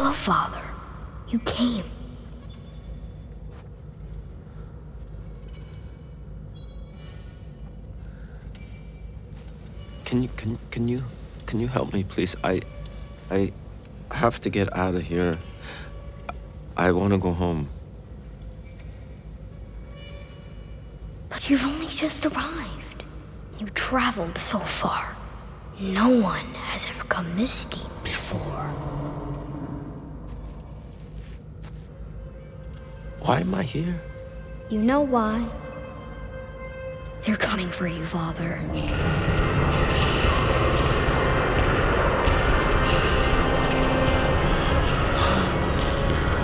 Hello, Father. You came. Can you can can you can you help me please? I I have to get out of here. I want to go home. But you've only just arrived. You traveled so far. No one has ever come this deep before. Why am I here? You know why? They're coming for you, Father.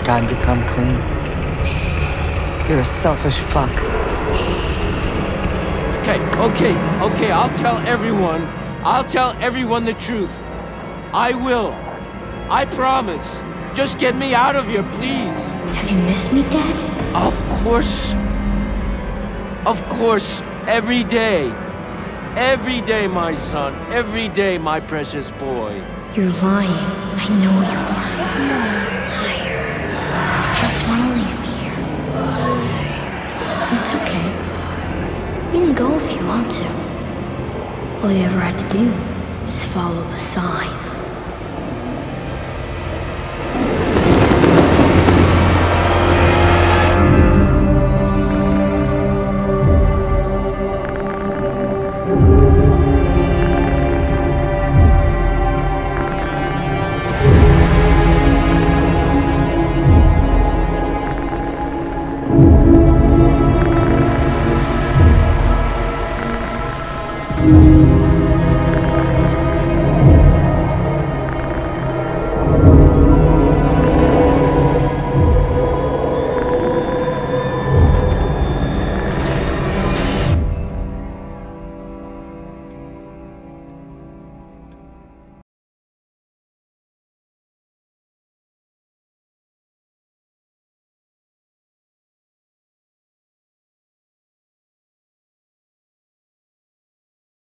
Time to come clean. You're a selfish fuck. Okay, okay, okay, I'll tell everyone. I'll tell everyone the truth. I will. I promise. Just get me out of here, please. Have you missed me, Daddy? Of course. Of course, every day. Every day, my son. Every day, my precious boy. You're lying. I know you are. Liar. You just want to leave me here. It's okay. You can go if you want to. All you ever had to do was follow the sign. you.